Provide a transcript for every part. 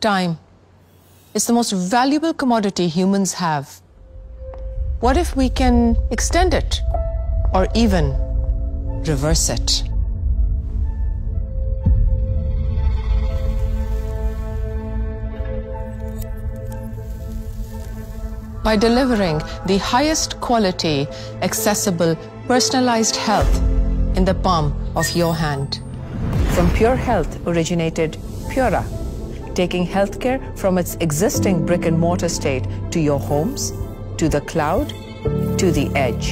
Time is the most valuable commodity humans have. What if we can extend it or even reverse it? By delivering the highest quality, accessible, personalized health in the palm of your hand. From PureHealth originated Pura, taking healthcare from its existing brick and mortar state to your homes, to the cloud, to the edge.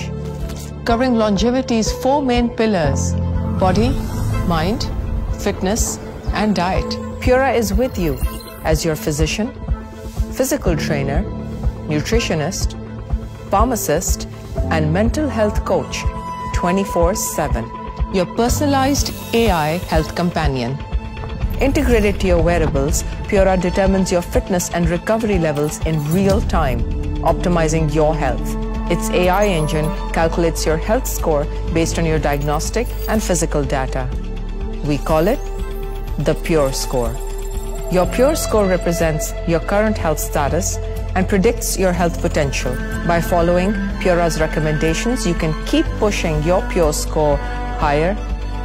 Covering longevity's four main pillars body, mind, fitness, and diet. Pura is with you as your physician, physical trainer, nutritionist, pharmacist, and mental health coach 24 7. Your personalized AI health companion. Integrated to your wearables, Pura determines your fitness and recovery levels in real time, optimizing your health. Its AI engine calculates your health score based on your diagnostic and physical data. We call it the Pure Score. Your Pure Score represents your current health status and predicts your health potential. By following Pura's recommendations, you can keep pushing your Pure Score higher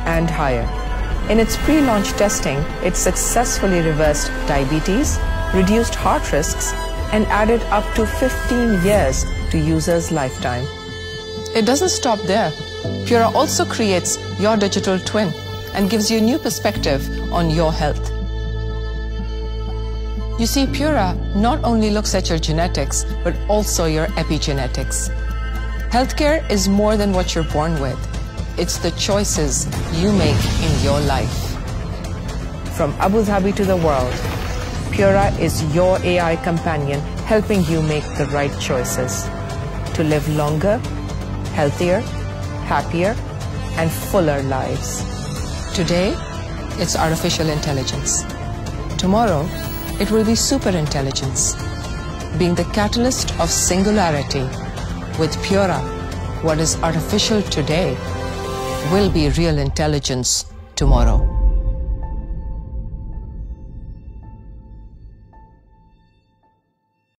and higher. In its pre-launch testing, it successfully reversed diabetes, reduced heart risks, and added up to 15 years to users' lifetime. It doesn't stop there. Pura also creates your digital twin and gives you a new perspective on your health. You see, Pura not only looks at your genetics, but also your epigenetics. Healthcare is more than what you're born with. It's the choices you make in your life. From Abu Dhabi to the world, Pura is your AI companion helping you make the right choices to live longer, healthier, happier, and fuller lives. Today, it's artificial intelligence. Tomorrow, it will be superintelligence, being the catalyst of singularity. With Pura, what is artificial today will be real intelligence tomorrow.